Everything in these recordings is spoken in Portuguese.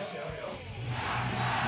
返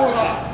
够了。